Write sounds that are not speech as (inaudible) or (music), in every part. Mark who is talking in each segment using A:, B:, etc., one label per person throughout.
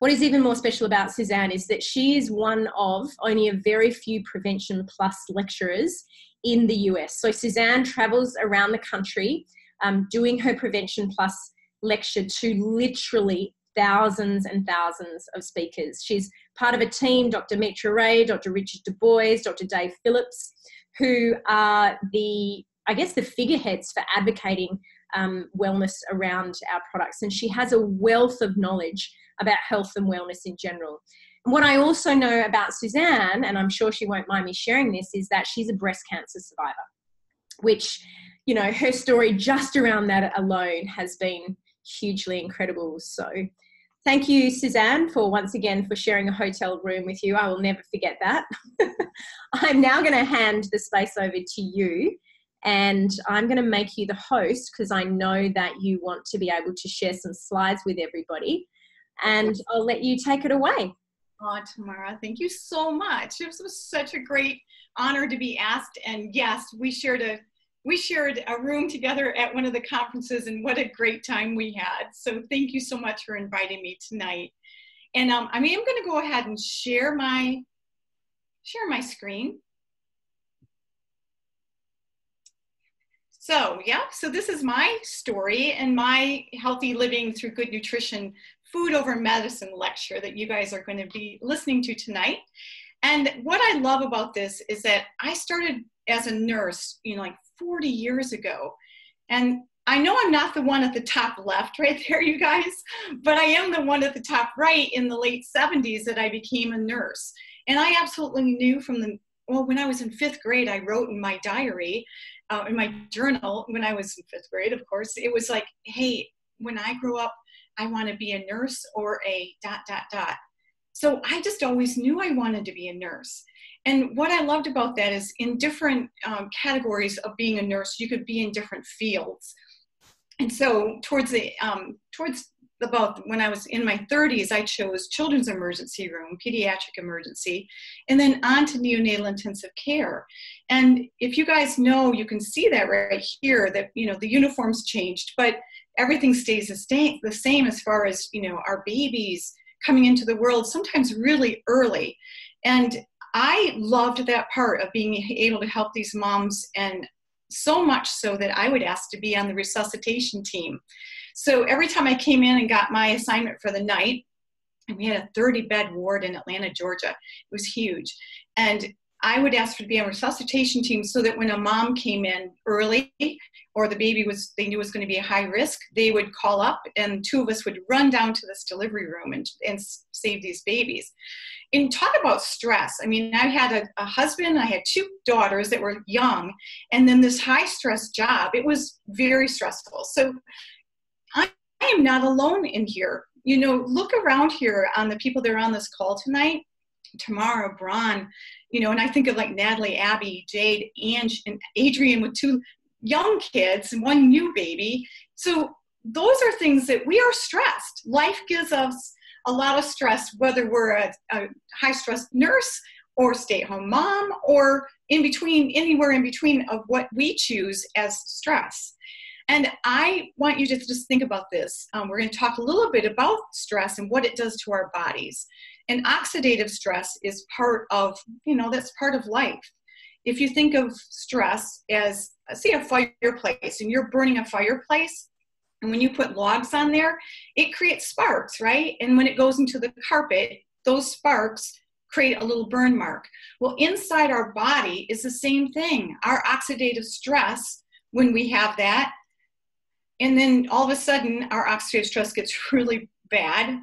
A: what is even more special about Susanne is that she is one of only a very few Prevention Plus lecturers in the US. So Susanne travels around the country um, doing her Prevention Plus lecture to literally thousands and thousands of speakers. She's part of a team, Dr. Mitra Ray, Dr. Richard Du Bois, Dr. Dave Phillips, who are the, I guess, the figureheads for advocating um, wellness around our products. And she has a wealth of knowledge about health and wellness in general. And what I also know about Susanne, and I'm sure she won't mind me sharing this, is that she's a breast cancer survivor, which, you know, her story just around that alone has been hugely incredible. So thank you, Susanne, for once again for sharing a hotel room with you. I will never forget that. (laughs) I'm now going to hand the space over to you. And I'm going to make you the host because I know that you want to be able to share some slides with everybody. And I'll let you take it away.
B: Oh, Tamara, thank you so much. This was such a great honor to be asked. And yes, we shared a we shared a room together at one of the conferences and what a great time we had. So thank you so much for inviting me tonight. And um, I mean, I'm gonna go ahead and share my, share my screen. So yeah, so this is my story and my healthy living through good nutrition, food over medicine lecture that you guys are gonna be listening to tonight. And what I love about this is that I started as a nurse, you know, like 40 years ago. And I know I'm not the one at the top left right (laughs) there, you guys, but I am the one at the top right in the late 70s that I became a nurse. And I absolutely knew from the, well, when I was in fifth grade, I wrote in my diary, uh, in my journal, when I was in fifth grade, of course, it was like, hey, when I grow up, I want to be a nurse or a dot, dot, dot. So I just always knew I wanted to be a nurse. And what I loved about that is in different um, categories of being a nurse, you could be in different fields. And so towards the um, towards about when I was in my 30s, I chose children's emergency room, pediatric emergency, and then on to neonatal intensive care. And if you guys know, you can see that right here that you know the uniforms changed, but everything stays the same as far as you know our babies coming into the world sometimes really early. And I loved that part of being able to help these moms, and so much so that I would ask to be on the resuscitation team. So every time I came in and got my assignment for the night, and we had a 30 bed ward in Atlanta, Georgia. It was huge. And I would ask for to be on resuscitation team so that when a mom came in early or the baby was they knew was going to be a high risk, they would call up and two of us would run down to this delivery room and, and save these babies and talk about stress. I mean, I had a, a, husband, I had two daughters that were young, and then this high stress job. It was very stressful. So I, I am not alone in here. You know, look around here on the people that are on this call tonight. Tamara, Braun, you know, and I think of like Natalie, Abby, Jade, Ange, and Adrian with two young kids and one new baby. So those are things that we are stressed. Life gives us a lot of stress, whether we're a, a high stress nurse or stay at home mom or in between, anywhere in between of what we choose as stress. And I want you to just think about this. Um, we're going to talk a little bit about stress and what it does to our bodies. And oxidative stress is part of, you know, that's part of life. If you think of stress as, say, a fireplace, and you're burning a fireplace, and when you put logs on there, it creates sparks, right? And when it goes into the carpet, those sparks create a little burn mark. Well, inside our body is the same thing. Our oxidative stress, when we have that, and then all of a sudden our oxidative stress gets (laughs) really bad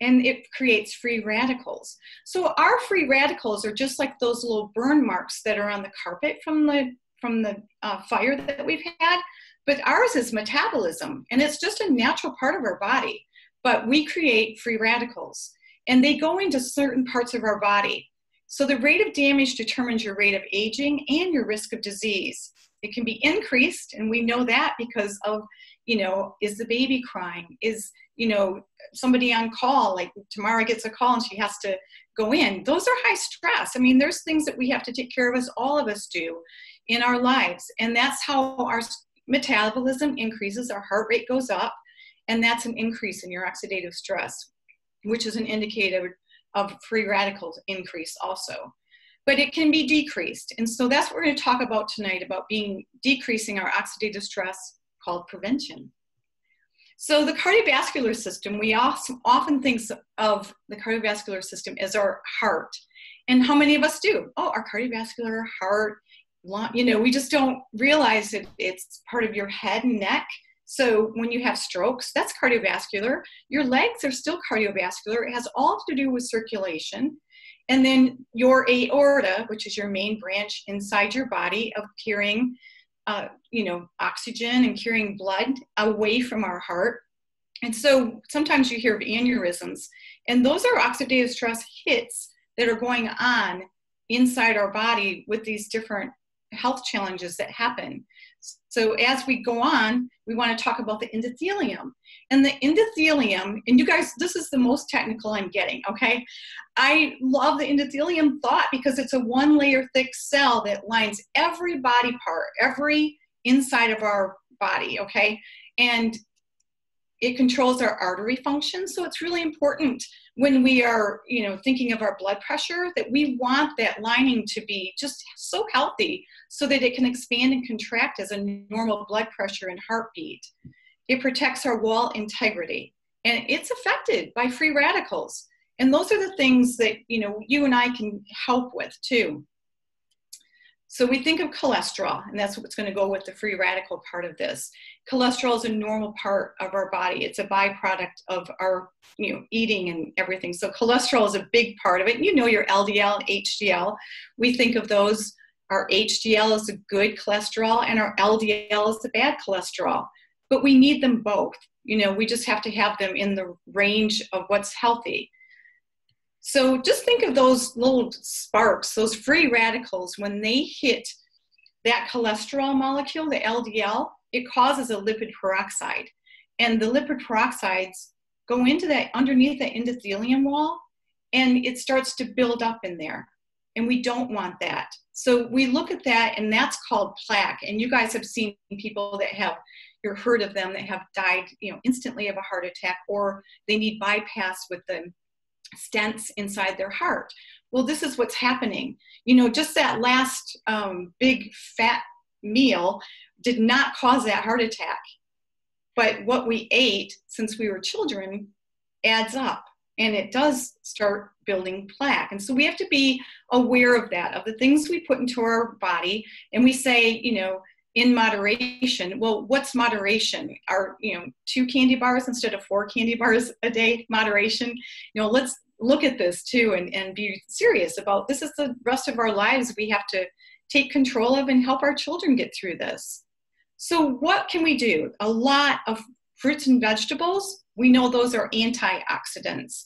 B: and it creates free radicals. So our free radicals are just like those little burn marks that are on the carpet from the from the uh, fire that we've had. But ours is metabolism, and it's just a natural part of our body. But we create free radicals, and they go into certain parts of our body. So the rate of damage determines your rate of aging and your risk of disease. It can be increased, and we know that because of, you know, is the baby crying? Is, you know, somebody on call? Like Tamara gets a call and she has to go in. Those are high stress. I mean, there's things that we have to take care of, as all of us do in our lives. And that's how our metabolism increases, our heart rate goes up, and that's an increase in your oxidative stress. which is an indicator of free radicals increase also. But it can be decreased. And so that's what we're going to talk about tonight about being decreasing our oxidative stress called prevention. So the cardiovascular system, we often think of the cardiovascular system as our heart. And how many of us do? Oh, our cardiovascular heart, you know, we just don't realize that it's part of your head and neck. So when you have strokes, that's cardiovascular. Your legs are still cardiovascular. It has all to do with circulation. And then your aorta, which is your main branch inside your body of carrying uh, you know, oxygen and carrying blood away from our heart. And so sometimes you hear of aneurysms, and those are oxidative stress hits that are going on inside our body with these different health challenges that happen. So as we go on, we want to talk about the endothelium. And the endothelium, and you guys, this is the most technical I'm getting, okay? I love the endothelium thought because it's a one layer thick cell that lines every body part, every inside of our body, okay? And it controls our artery function. So it's really important when we are, you know, thinking of our blood pressure that we want that lining to be just so healthy so that it can expand and contract as a normal blood pressure and heartbeat. It protects our wall integrity and it's affected by free radicals. And those are the things that, you know, you and I can help with too. So we think of cholesterol, and that's what's going to go with the free radical part of this. Cholesterol is a normal part of our body. It's a byproduct of our, you know, eating and everything. So cholesterol is a big part of it. You know your LDL and HDL. We think of those. Our HDL is a good cholesterol, and our LDL is the bad cholesterol. But we need them both. You know, we just have to have them in the range of what's healthy. So just think of those little sparks, those free radicals, when they hit that cholesterol molecule, the LDL, it causes a lipid peroxide. And the lipid peroxides go into that underneath the endothelium wall and it starts to build up in there. And we don't want that. So we look at that and that's called plaque. And you guys have seen people that have you've heard of them that have died, you know, instantly of a heart attack or they need bypass with the stents inside their heart. Well, this is what's happening. You know, just that last um, big fat meal did not cause that heart attack. But what we ate since we were children adds up and it does start building plaque. And so we have to be aware of that, of the things we put into our body. And we say, you know, in moderation. Well, what's moderation? Are, you know, two candy bars instead of four candy bars a day moderation? You know, let's look at this too and, and be serious about this is the rest of our lives we have to take control of and help our children get through this. So, what can we do? A lot of fruits and vegetables, we know those are antioxidants.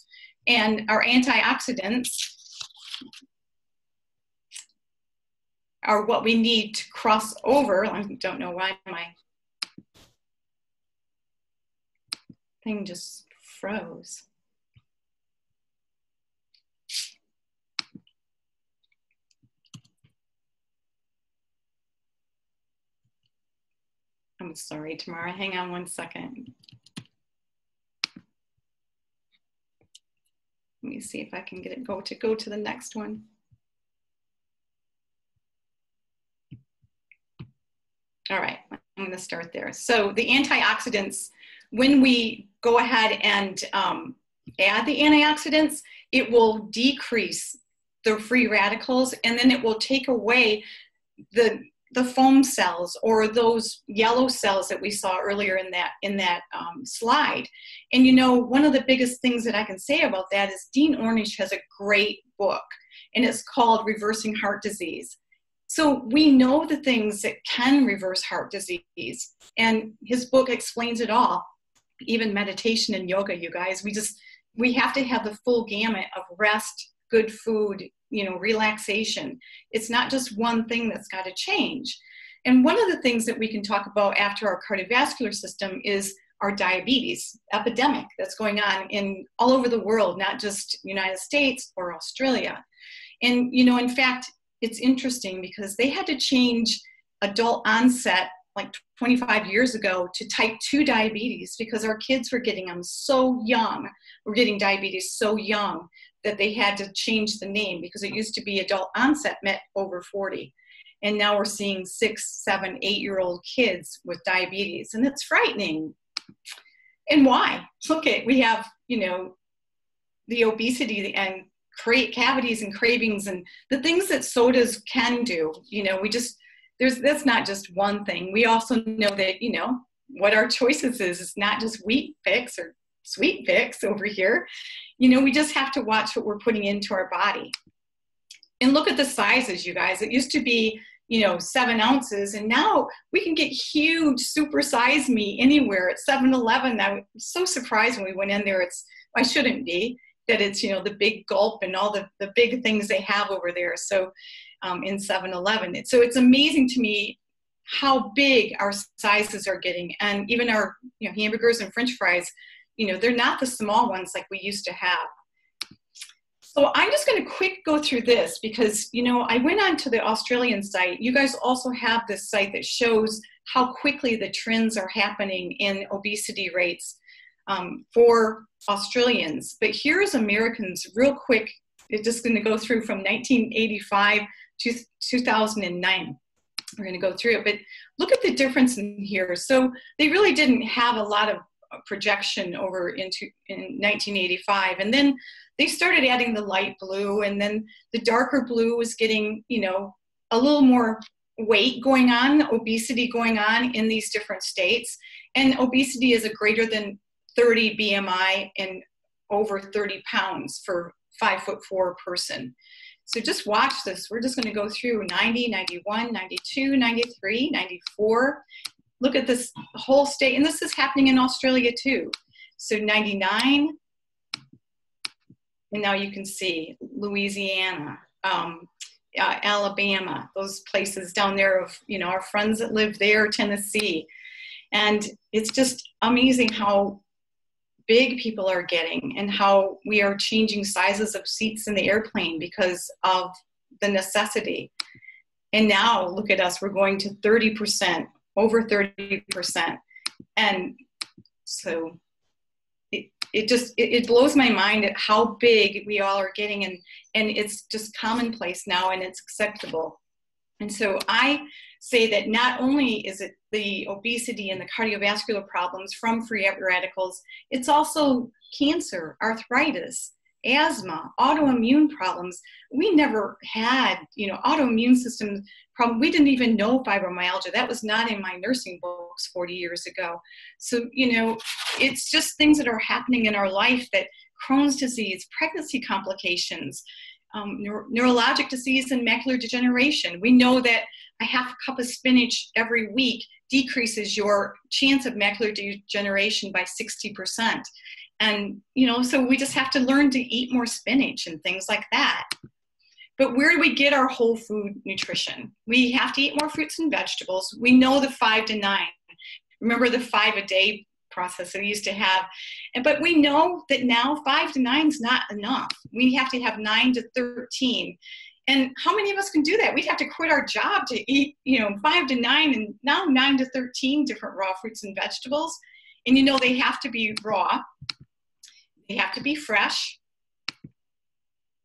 B: And our antioxidants are what we need to cross over. I don't know why my thing just froze. I'm sorry, Tamara. Hang on one second. Let me see if I can get it go to go to the next one. All right, I'm going to start there. So the antioxidants, when we go ahead and um, add the antioxidants, it will decrease the free radicals and then it will take away the the foam cells or those yellow cells that we saw earlier in that in that um, slide and you know one of the biggest things that i can say about that is dean ornish has a great book and it's called reversing heart disease so we know the things that can reverse heart disease, and his book explains it all. Even meditation and yoga, you guys. We just we have to have the full gamut of rest, good food, you know, relaxation. It's not just one thing that's got to change. And one of the things that we can talk about after our cardiovascular system is our diabetes epidemic that's going on in all over the world, not just United States or Australia. And you know, in fact, it's interesting because they had to change adult onset like 25 years ago to type 2 diabetes because our kids were getting them so young. We're getting diabetes so young that they had to change the name because it used to be adult onset met over 40. And now we're seeing six, seven, eight year old kids with diabetes. And it's frightening. And why? Look at, we have, you know, the obesity and create cavities and cravings and the things that sodas can do. You know, we just, there's, that's not just one thing. We also know that, you know, what our choices is, it's not just Weet-Bix or sweet fix over here. You know, we just have to watch what we're putting into our body. And look at the sizes, you guys. It used to be, you know, seven ounces, and now we can get huge super size me anywhere at 7 Eleven. I was so surprised when we went in there. It's, I shouldn't be, that it's, you know, the big gulp and all the, the big things they have over there. So um, in 7 Eleven. So it's amazing to me how big our sizes are getting. And even our, you know, hamburgers and french fries you know, they're not the small ones like we used to have. So I'm just going to quick go through this because, you know, I went on to the Australian site. You guys also have this site that shows how quickly the trends are happening in obesity rates um, for Australians. But here's Americans real quick. It's just going to go through from 1985 to 2009 we're going to go through it but look at the difference in here so they really didn't have a lot of projection over into in 1985 and then they started adding the light blue and then the darker blue was getting you know a little more weight going on obesity going on in these different states and obesity is a greater than 30 bmi and over 30 pounds for five foot four person so just watch this we're just going to go through 90 91 92 93 94 look at this whole state, and this is happening in Australia too. So 99, and now you can see Louisiana, um, uh, Alabama, those places down there of, you know, our friends that live there, Tennessee. And it's just amazing how big people are getting and how we are changing sizes of seats in the airplane because of the necessity. And now look at us, we're going to 30% over 30%. And so it, it just, it, it blows my mind at how big we all are getting and, and it's just commonplace now and it's acceptable. And so I say that not only is it the obesity and the cardiovascular problems from free radicals, it's also cancer, arthritis, asthma, autoimmune problems. We never had, you know, autoimmune system problem. We didn't even know fibromyalgia. That was not in my nursing books 40 years ago. So, you know, it's just things that are happening in our life that Crohn's disease, pregnancy complications, um, neuro- neurologic disease, and macular degeneration. We know that a half cup of spinach every week decreases your chance of macular degeneration by 60% and you know so we just have to learn to eat more spinach and things like that. But where do we get our whole food nutrition? We have to eat more fruits and vegetables. We know the five to nine. Remember the five a day process that we used to have. But we know that now five to nine is not enough. We have to have nine to 13 and how many of us can do that? We'd have to quit our job to eat you know five to nine and now nine to 13 different raw fruits and vegetables. And you know they have to be raw. They have to be fresh.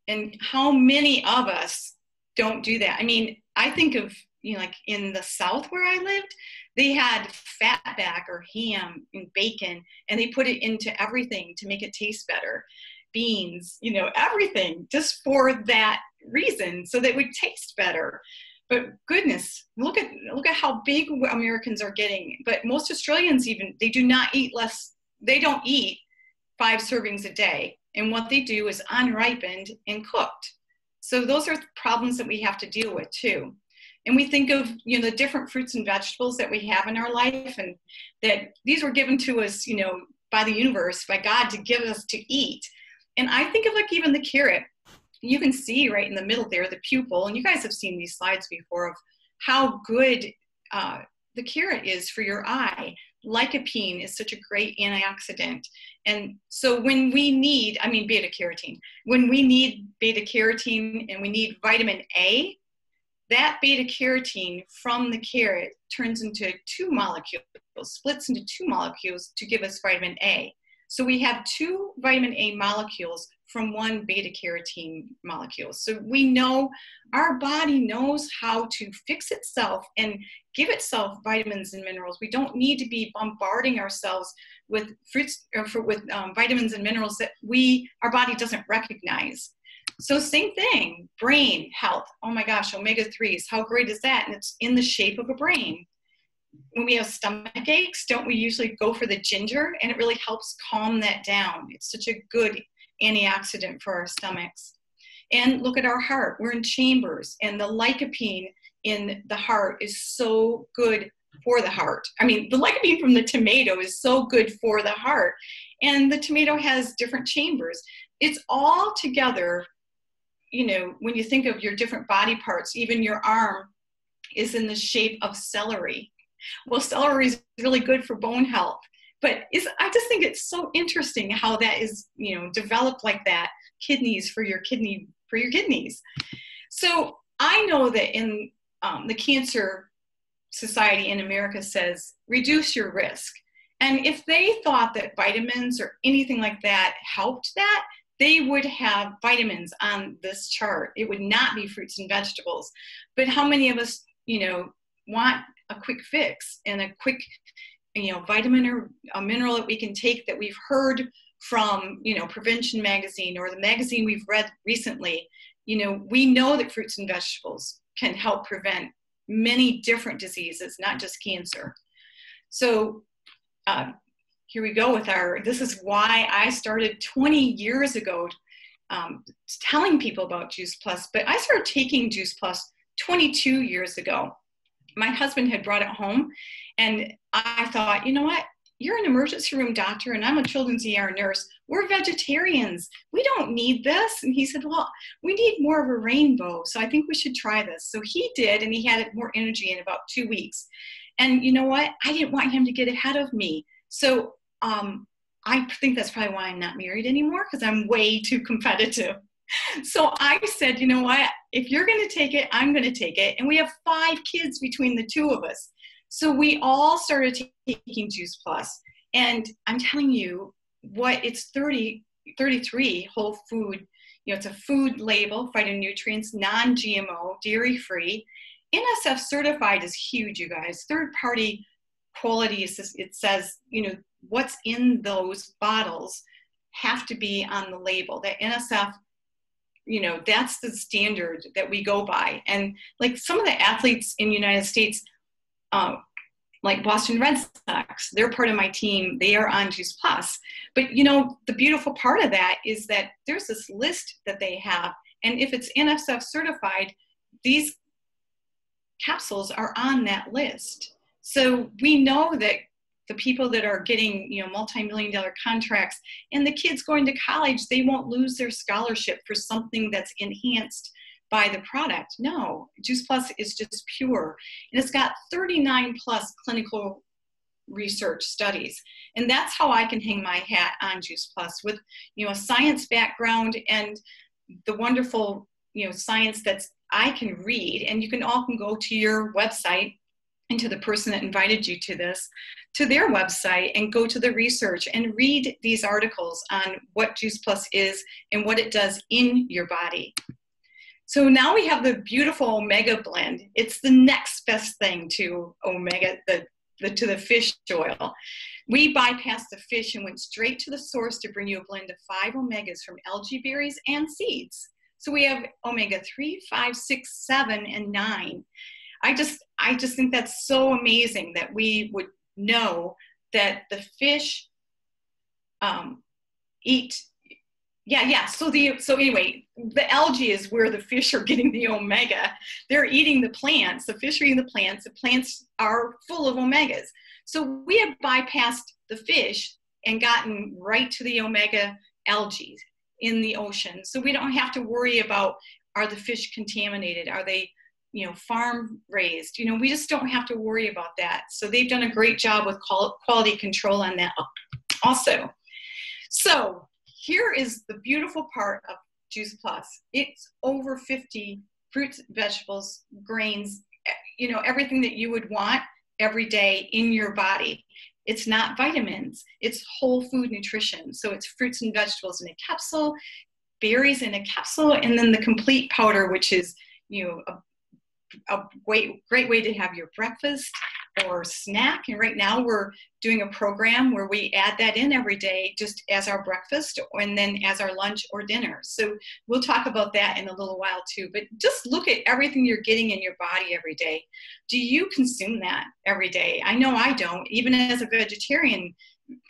B: And how many of us don't do that? I mean, I think of, you know, like in the South where I lived, they had fatback or ham and bacon, and they put it into everything to make it taste better. Beans, you know, everything just for that reason, so that it would taste better. But goodness, look at look at how big Americans are getting. But most Australians even they do not eat less. They don't eat five servings a day. And what they do is unripened and cooked. So those are problems that we have to deal with too. And we think of you know the different fruits and vegetables that we have in our life, and that these were given to us, you know, by the universe, by God to give us to eat. And I think of like even the carrot. You can see right in the middle there the pupil, and you guys have seen these slides before of how good uh, the carrot is for your eye lycopene is such a great antioxidant. And so when we need, I mean, beta carotene, when we need beta carotene and we need vitamin A, that beta carotene from the carrot turns into two molecules, splits into two molecules to give us vitamin A. So we have two vitamin A molecules from one beta carotene molecule. So we know our body knows how to fix itself and give itself vitamins and minerals. We don't need to be bombarding ourselves with fruits or for, with um, vitamins and minerals that we our body doesn't recognize. So same thing, brain health. Oh my gosh, omega 3s, how great is that? And it's in the shape of a brain. When we have stomach aches, don't we usually go for the ginger? And it really helps calm that down. It's such a good antioxidant for our stomachs. And look at our heart. We're in chambers, and the lycopene in the heart is so good for the heart. I mean, the lycopene from the tomato is so good for the heart. And the tomato has different chambers. It's all together, you know, when you think of your different body parts, even your arm is in the shape of celery. Well, celery is really good for bone health. But is, I just think it's so interesting how that is, you know, developed like that. Kidneys for your kidney for your kidneys. So I know that in um, the Cancer Society in America says reduce your risk. And if they thought that vitamins or anything like that helped that, they would have vitamins on this chart. It would not be fruits and vegetables. But how many of us, you know, want a quick fix and a quick, you know, vitamin or a mineral that we can take that we've heard from, you know, Prevention Magazine or the magazine we've read recently. You know, we know that fruits and vegetables can help prevent many different diseases, not just cancer. So uh, here we go with our, this is why I started 20 years ago um, telling people about Juice Plus, but I started taking Juice Plus 22 years ago. My husband had brought it home, and I thought, you know what? You're an emergency room doctor, and I'm a children's ER nurse. We're vegetarians. We don't need this. And he said, Well, we need more of a rainbow. So I think we should try this. So he did, and he had more energy in about two weeks. And you know what? I didn't want him to get ahead of me. So um, I think that's probably why I'm not married anymore because I'm way too competitive. (laughs) So I said, you know what? If you're going to take it, I'm going to take it. And we have five kids between the two of us. So we all started taking Juice Plus. And I'm telling you, what it's 30, 33 whole food, you know, it's a food label, phytonutrients, non GMO, dairy free. NSF certified is huge, you guys. Third party quality, it says, you know, what's in those bottles have to be on the label. That NSF, you know, that's the standard that we go by. And like some of the athletes in the United States, uh, like Boston Red Sox, they're part of my team. They are on Juice Plus. But you know, the beautiful part of that is that there's this list that they have, and if it's NSF certified, these capsules are on that list. So we know that the people that are getting you know multi-million dollar contracts and the kids going to college they won't lose their scholarship for something that's enhanced by the product. No juice plus is just pure. And it's got 39 plus clinical research studies. And that's how i can hang my hat on juice plus with you know a science background and the wonderful you know science that's i can read. And you can all can go to your website and to the person that invited you to this to their website and go to the research and read these articles on what juice plus is and what it does in your body. So now we have the beautiful omega blend. It's the next best thing to omega the, the to the fish oil. We bypassed the fish and went straight to the source to bring you a blend of five omegas from algae berries and seeds. So we have omega 3 5 6 7 and 9 I just I just think that's so amazing that we would know that the fish um, eat. Yeah, yeah. So the so anyway, the algae is where the fish are getting the omega. They're eating the plants. The fish are eating the plants. The plants are full of omegas. So we have bypassed the fish and gotten right to the omega algae in the ocean. So we don't have to worry about are the fish contaminated? Are they you know farm raised you know we just don't have to worry about that so they've done a great job with quality control on that also so here is the beautiful part of juice plus it's over 50 fruits, vegetables, grains, you know, everything that you would want every day in your body. It's not vitamins, it's whole food nutrition. So it's fruits and vegetables in a capsule, berries in a capsule, and then the complete powder, which is, you know, a, great, great way to have your breakfast or snack. And right now we're doing a program where we add that in every day just as our breakfast and then as our lunch or dinner. So we'll talk about that in a little while too. But just look at everything you're getting in your body every day. Do you consume that every day? I know I don't. Even as a vegetarian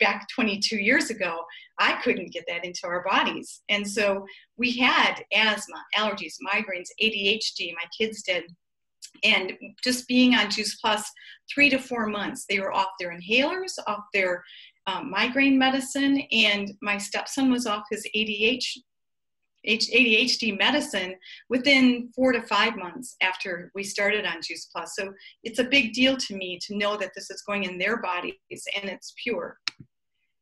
B: back 22 years ago, I couldn't get that into our bodies. And so we had asthma, allergies, migraines, ADHD, my kids did and just being on Juice Plus three to four months, they were off their inhalers, off their um, migraine medicine, and my stepson was off his ADHD, ADHD medicine within four to five months after we started on Juice Plus. So it's a big deal to me to know that this is going in their bodies and it's pure.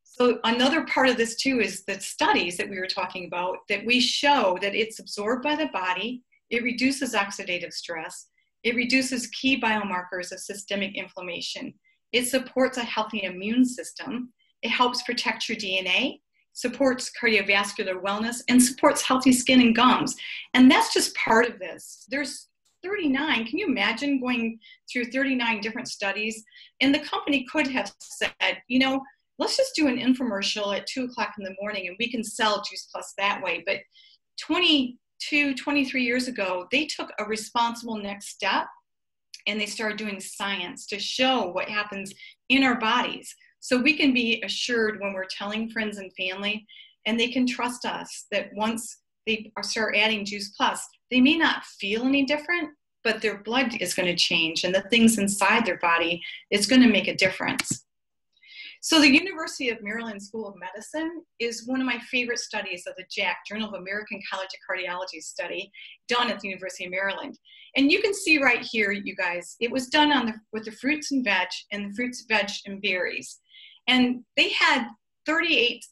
B: So another part of this too is the studies that we were talking about that we show that it's absorbed by the body, it reduces oxidative stress, it reduces key biomarkers of systemic inflammation. It supports a healthy immune system. It helps protect your DNA, supports cardiovascular wellness, and supports healthy skin and gums. And that's just part of this. There's 39. Can you imagine going through 39 different studies? And the company could have said, you know, let's just do an infomercial at two o'clock in the morning and we can sell Juice Plus that way. But 20 22, 23 years ago, they took a responsible next step and they started doing science to show what happens in our bodies. So we can be assured when we're telling friends and family, and they can trust us that once they start adding Juice Plus, they may not feel any different, but their blood is going to change and the things inside their body is going to make a difference. So the University of Maryland School of Medicine is one of my favorite studies of the JACC, Journal of American College of Cardiology study, done at the University of Maryland. And you can see right here, you guys, it was done on the, with the fruits and veg and the fruits, veg, and berries. And they had 38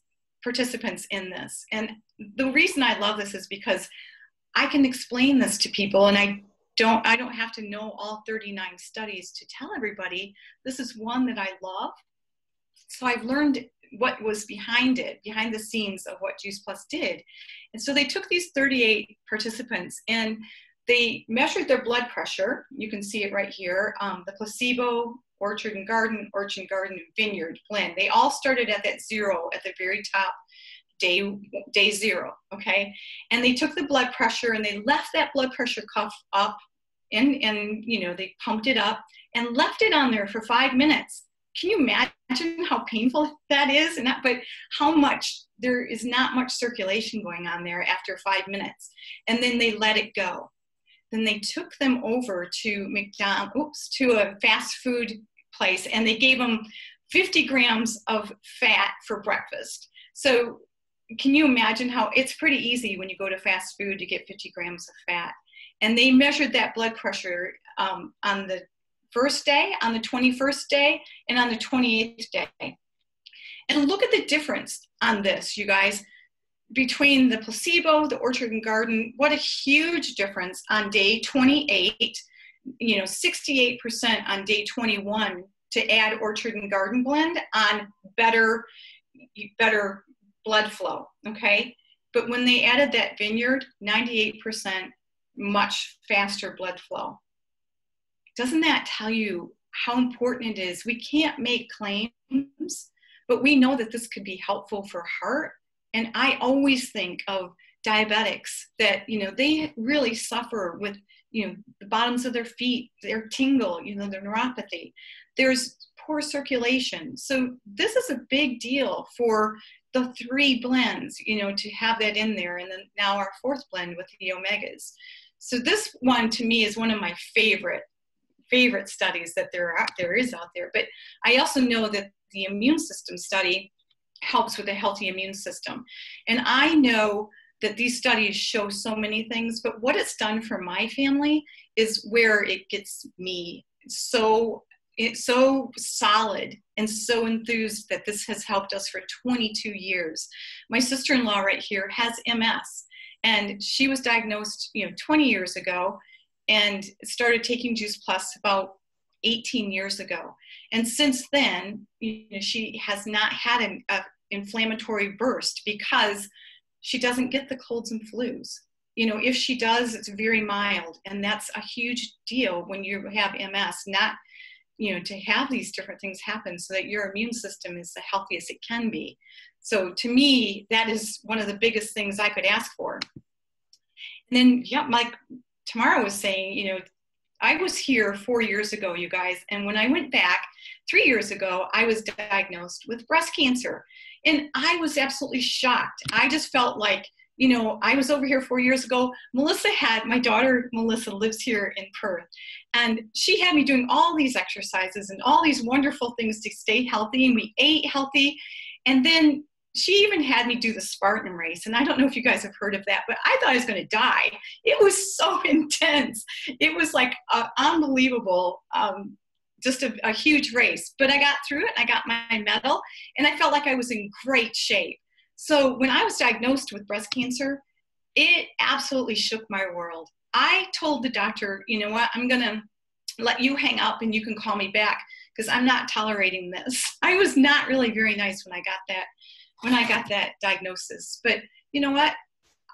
B: participants in this. And the reason I love this is because I can explain this to people and I don't I don't have to know all 39 studies to tell everybody this is one that I love so I've learned what was behind it, behind the scenes of what Juice Plus did. And so they took these 38 participants and they measured their blood pressure. You can see it right here. Um, the placebo, orchard and garden, orchard and garden, and vineyard blend. They all started at that zero at the very top day day zero okay and they took the blood pressure and they left that blood pressure cuff up and and you know they pumped it up and left it on there for five minutes can you imagine how painful that is? And that, but how much there is not much circulation going on there after five minutes. And then they let it go. Then they took them over to McDonald's, oops, to a fast food place, and they gave them 50 grams of fat for breakfast. So can you imagine how it's pretty easy when you go to fast food to get 50 grams of fat? And they measured that blood pressure um, on the first day, on the 21st day, and on the 28th day. And look at the difference on this, you guys, between the placebo, the orchard and garden. What a huge difference on day 28, you know, 68% on day 21 to add orchard and garden blend on better, better blood flow, okay? But when they added that vineyard, 98% much faster blood flow doesn't that tell you how important it is? We can't make claims, but we know that this could be helpful for heart. And I always think of diabetics that, you know, they really suffer with, you know, the bottoms of their feet, their tingle, you know, their neuropathy. There's poor circulation. So this is a big deal for the three blends, you know, to have that in there. And then now our fourth blend with the omegas. So this one to me is one of my favorite favorite studies that there are there is out there. But I also know that the immune system study helps with a healthy immune system. And I know that these studies show so many things, but what it's done for my family is where it gets me so it's so solid and so enthused that this has helped us for 22 years. My sister-in-law right here has MS And she was diagnosed, you know, 20 years ago and started taking Juice Plus about 18 years ago. And since then, you know, she has not had an inflammatory burst because she doesn't get the colds and flus. You know, if she does, it's very mild. And that's a huge deal when you have MS, not, you know, to have these different things happen so that your immune system is the healthiest it can be. So to me, that is one of the biggest things I could ask for. And then, yeah, like Tamara was saying, you know, I was here four years ago, you guys, and when I went back three years ago, I was diagnosed with breast cancer. And I was absolutely shocked. I just felt like, you know, I was over here four years ago. Melissa had, my daughter Melissa lives here in Perth, and she had me doing all these exercises and all these wonderful things to stay healthy, and we ate healthy. And then she even had me do the Spartan race. And I don't know if you guys have heard of that, but I thought I was going to die. It was (laughs) so intense. It was like uh, unbelievable, um, just a, a huge race. But I got through it. I got my medal, and I felt like I was in great shape. So when I was diagnosed with breast cancer, it absolutely shook my world. I told the doctor, you know what, I'm going to let you hang up and you can call me back because I'm not tolerating this. (laughs) I was not really very nice when I got that when I got that diagnosis. But you know what?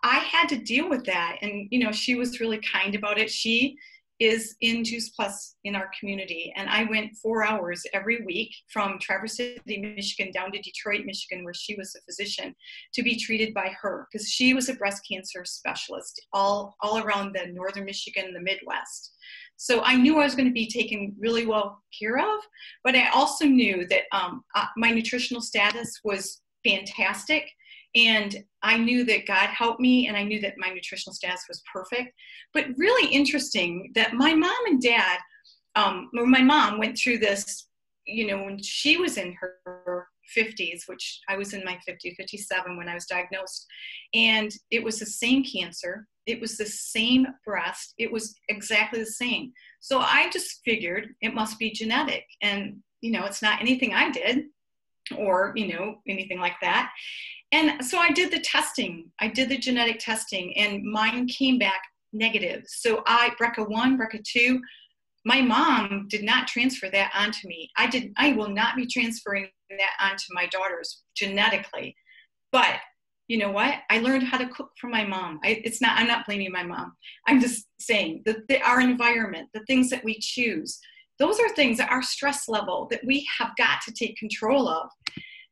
B: I had to deal with that. And, you know, she was really kind about it. She is in Juice Plus in our community. And I went four hours every week from Traverse City, Michigan down to Detroit, Michigan, where she was a physician, to be treated by her because she was a breast cancer specialist all, all around the northern Michigan, and the Midwest. So I knew I was going to be taken really well care of, but I also knew that um, uh, my nutritional status was fantastic. And I knew that God helped me, and I knew that my nutritional status was perfect. But really interesting that my mom and dad, um, my mom went through this, you know, when she was in her 50s, which I was in my 50, 57 when I was diagnosed. And it was the same cancer, it was the same breast, it was exactly the same. So I just figured it must be genetic. And, you know, it's not anything I did or you know anything like that. And so i did the testing. I did the genetic testing and mine came back negative. So i BRCA1 BRCA2 my mom did not transfer that onto me. I did i will not be transferring that onto my daughters genetically. But you know what? I learned how to cook from my mom. I, it's not i'm not blaming my mom. I'm just saying that our environment the things that we choose those are things that our stress level that we have got to take control of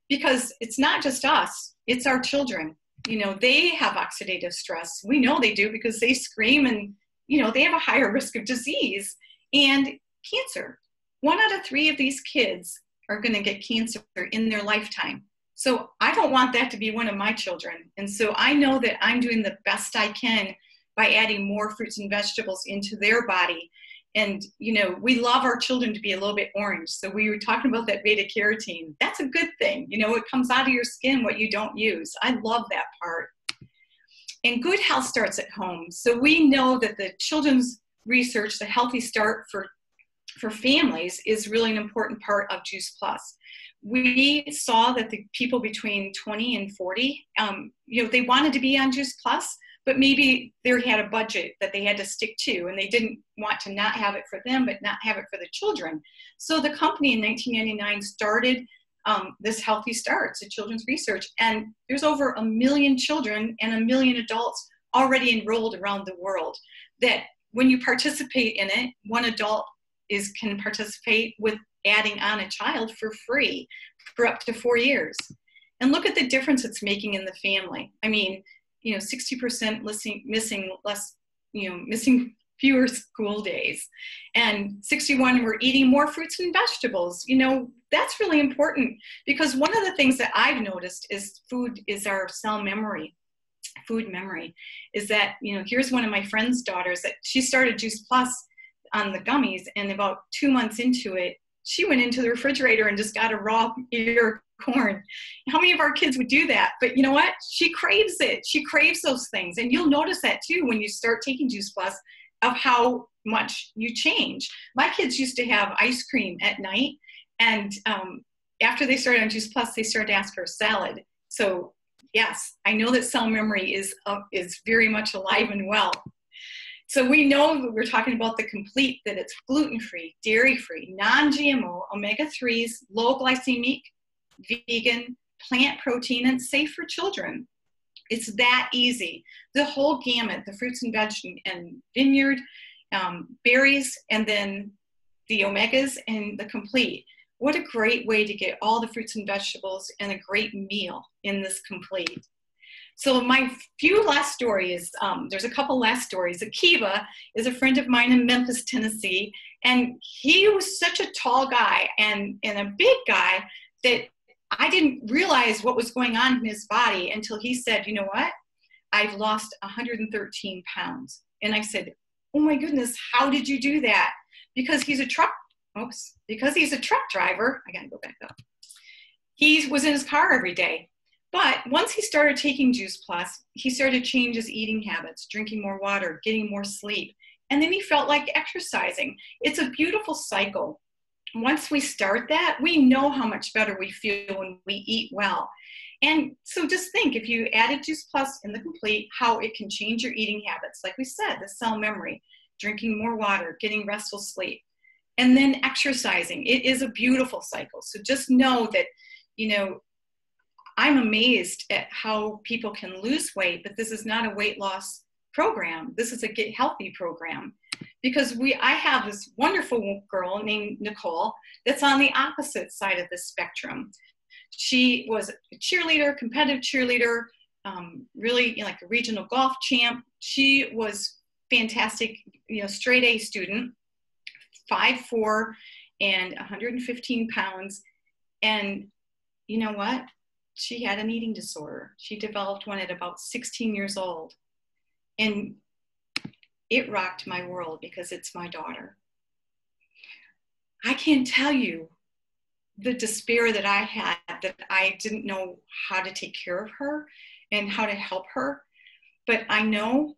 B: because it's not just us it's our children. You know they have oxidative stress. We know they do because they scream and you know they have a higher risk of disease and cancer. One out of three of these kids are going to get cancer in their lifetime. So i don't want that to be one of my children. And so i know that i'm doing the best i can by adding more fruits and vegetables into their body and you know we love our children to be a little bit orange. So we were talking about that beta carotene. That's a good thing. You know it comes out of your skin what you don't use. I love that part. And good health starts at home. So we know that the children's research the healthy start for for families is really an important part of juice plus. We saw that the people between 20 and 40 um, you know they wanted to be on juice plus but maybe they had a budget that they had to stick to and they didn't want to not have it for them but not have it for the children. So the company in 1999 started um, this healthy starts a children's research and there's over a million children and a million adults already enrolled around the world that when you participate in it one adult is can participate with adding on a child for free for up to four years. And look at the difference it's making in the family. I mean you know 60% missing missing less you know missing (laughs) fewer school days. And 61 were eating more fruits and vegetables. You know that's really important because one of the things that i've noticed is food is our cell memory food memory is that you know here's one of my friend's daughters that she started juice plus on the gummies and about two months into it she went into the refrigerator and just got a raw ear corn. How many of our kids would do that? But you know what? She craves it. She craves those things. And you'll notice that too when you start taking Juice Plus of how much you change. My kids used to have ice cream at night. And um, after they started on Juice Plus, they started to ask for a salad. So yes, I know that cell memory is, uh, is very much alive and well. So we know that we're talking about the complete, that it's gluten-free, dairy-free, non-GMO, omega-3s, low glycemic, vegan, plant protein, and safe for children. It's that easy. The whole gamut, the fruits and veg and vineyard, um, berries, and then the omegas and the complete. What a great way to get all the fruits and vegetables and a great meal in this complete. So my few last stories, um, there's a couple last stories. Akiva is a friend of mine in Memphis, Tennessee, and he was such a tall guy and, and a big guy that I didn't realize what was going on in his body until he said, you know what? I've lost 113 pounds. And I said, oh my goodness, how did you do that? Because he's a truck, oops, because he's a truck driver, I gotta go back up. He was in his car every day but once he started taking Juice Plus, he started to change his eating habits, drinking more water, getting more sleep, and then he felt like exercising. It's a beautiful cycle. Once we start that, we know how much better we feel when we eat well. And so just think if you added Juice Plus in the complete, how it can change your eating habits. Like we said, the cell memory, drinking more water, getting restful sleep, and then exercising. It is a beautiful cycle. So just know that, you know, I'm amazed at how people can lose weight, but this is not a weight loss program. This is a get healthy program because we I have this wonderful girl named Nicole that's on the opposite side of the spectrum. She was a cheerleader, competitive cheerleader, um, really you know, like a regional golf champ. She was fantastic, you know, straight A student, five four, and 115 pounds. And you know what? she had an eating disorder. She developed one at about 16 years old. And it rocked my world because it's my daughter. I can't tell you the despair that I had that I didn't know how to take care of her and how to help her. But I know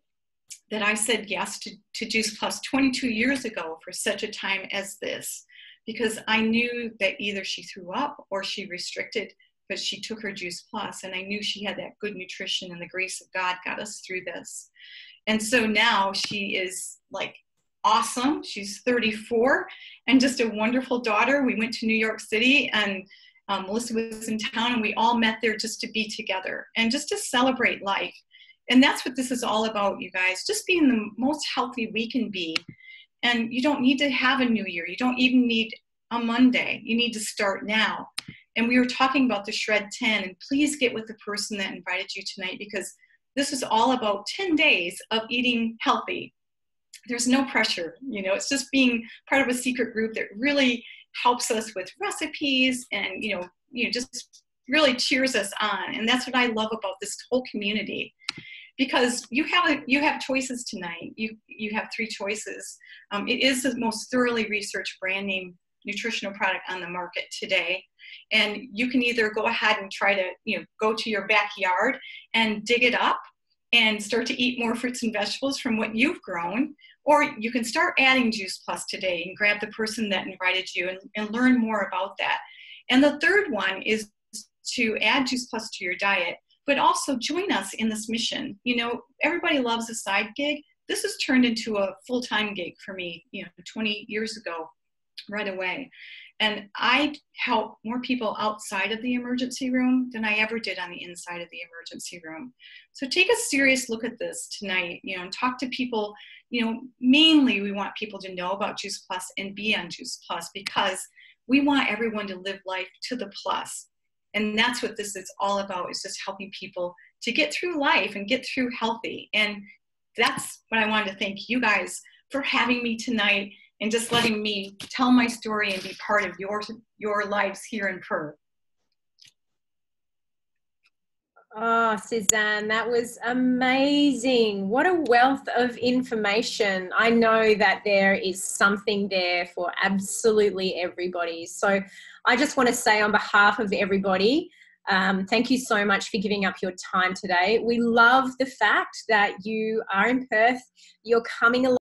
B: that I said yes to, to Juice Plus 22 years ago for such a time as this because I knew that either she threw up or she restricted but she took her Juice Plus, and I knew she had that good nutrition and the grace of God got us through this. And so now she is like awesome. She's 34 and just a wonderful daughter. We went to New York City and um, Melissa was in town and we all met there just to be together and just to celebrate life. And that's what this is all about, you guys. Just being the most healthy we can be. And you don't need to have a new year. You don't even need a Monday. You need to start now. And we were talking about the Shred 10, and please get with the person that invited you tonight because this is all about 10 days of eating healthy. There's no pressure, you know, it's just being part of a secret group that really helps us with recipes and, you know, you know, just really cheers us on. And that's what I love about this whole community because you have a, you have choices tonight. You you have three choices. Um, it is the most thoroughly researched brand name nutritional product on the market today. And you can either go ahead and try to you know go to your backyard and dig it up and start to eat more fruits and vegetables from what you've grown or you can start adding juice plus today and grab the person that invited you and, and learn more about that. And the third one is to add juice plus to your diet but also join us in this mission. You know everybody loves a side gig. This has turned into a full-time gig for me you know 20 years ago right away and I help more people outside of the emergency room than I ever did on the inside of the emergency room. So take a serious look at this tonight, you know, and talk to people. You know, mainly we want people to know about Juice Plus and be on Juice Plus because we want everyone to live life to the plus. And that's what this is all about, is just helping people to get through life and get through healthy. And that's what I wanted to thank you guys for having me tonight and just letting me tell my story and be part of your, your lives here in Perth.
A: Oh, Susanne, that was amazing. What a wealth of information. I know that there is something there for absolutely everybody. So I just want to say, on behalf of everybody, um, thank you so much for giving up your time today. We love the fact that you are in Perth, you're coming along